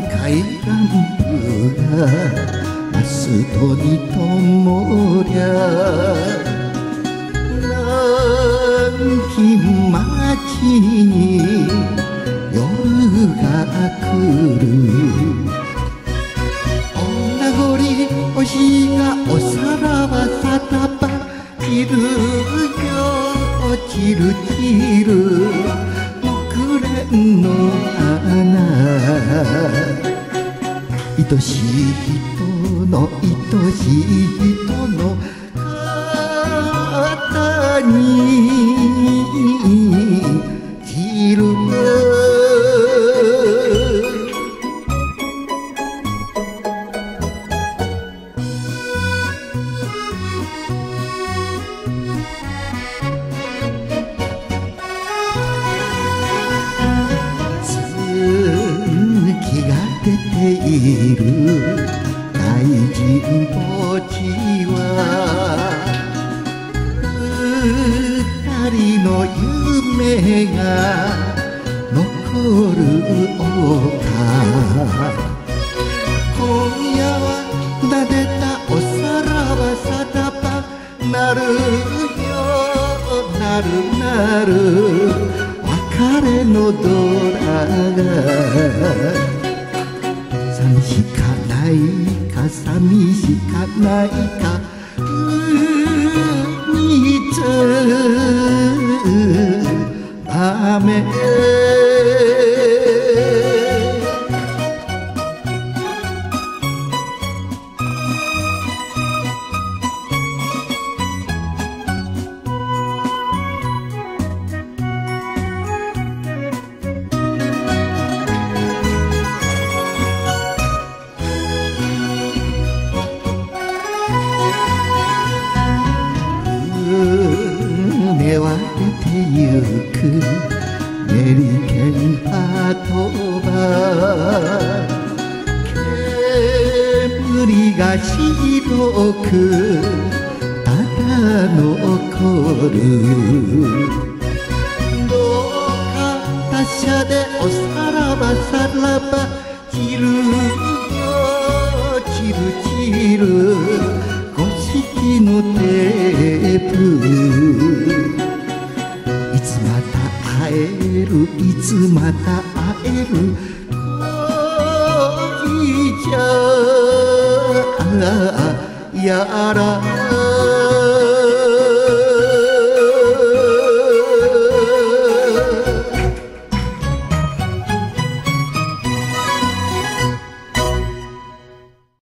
階段裏明日とにともりゃ南京町に夜が来る。女ごりおしがお皿はさたば散る。よちる。散る。木蓮の愛しい人の愛しい人の肩にる大臣墓地は二人の夢が残る丘今夜は撫でたお皿はさだばなるよなるなる。別れのドラが寂しかないか寂しかないかうーにつゆくメリケンハートは煙が白く。ただ残るどうか他者でおさらばさらば。散るつまた会える？恋じゃ。やら。